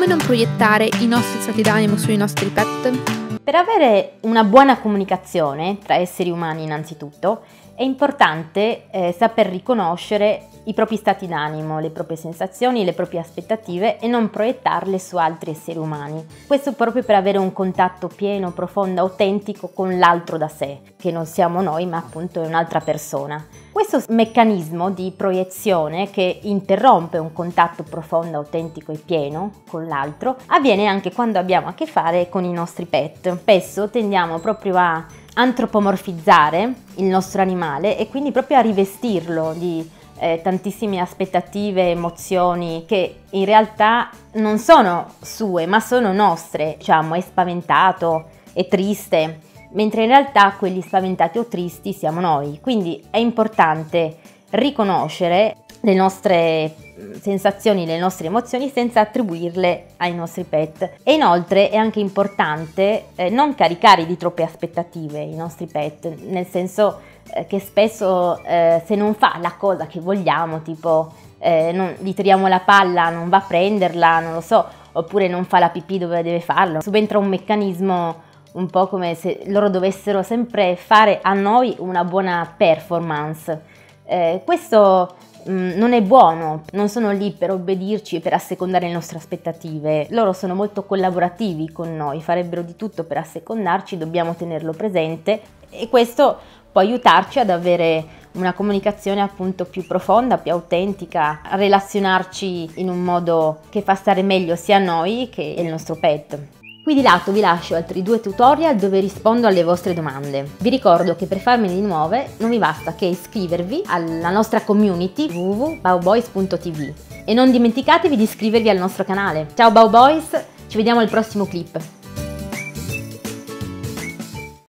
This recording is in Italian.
come non proiettare i nostri stati d'animo sui nostri pet? Per avere una buona comunicazione tra esseri umani innanzitutto, è importante eh, saper riconoscere i propri stati d'animo, le proprie sensazioni, le proprie aspettative e non proiettarle su altri esseri umani. Questo proprio per avere un contatto pieno, profondo, autentico con l'altro da sé, che non siamo noi ma appunto è un'altra persona. Questo meccanismo di proiezione che interrompe un contatto profondo, autentico e pieno con l'altro avviene anche quando abbiamo a che fare con i nostri pet. Spesso tendiamo proprio a antropomorfizzare il nostro animale e quindi proprio a rivestirlo di eh, tantissime aspettative, emozioni che in realtà non sono sue ma sono nostre, diciamo è spaventato, è triste, mentre in realtà quelli spaventati o tristi siamo noi. Quindi è importante riconoscere le nostre sensazioni, le nostre emozioni senza attribuirle ai nostri pet. E inoltre è anche importante eh, non caricare di troppe aspettative i nostri pet, nel senso che spesso eh, se non fa la cosa che vogliamo, tipo eh, non, gli tiriamo la palla, non va a prenderla, non lo so, oppure non fa la pipì dove deve farlo, subentra un meccanismo un po' come se loro dovessero sempre fare a noi una buona performance. Eh, questo Mm, non è buono, non sono lì per obbedirci e per assecondare le nostre aspettative, loro sono molto collaborativi con noi, farebbero di tutto per assecondarci, dobbiamo tenerlo presente e questo può aiutarci ad avere una comunicazione appunto più profonda, più autentica, a relazionarci in un modo che fa stare meglio sia noi che il nostro pet. Qui di lato vi lascio altri due tutorial dove rispondo alle vostre domande. Vi ricordo che per farmene di nuove non vi basta che iscrivervi alla nostra community www.bauboys.tv e non dimenticatevi di iscrivervi al nostro canale. Ciao Bauboys, ci vediamo al prossimo clip.